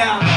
now.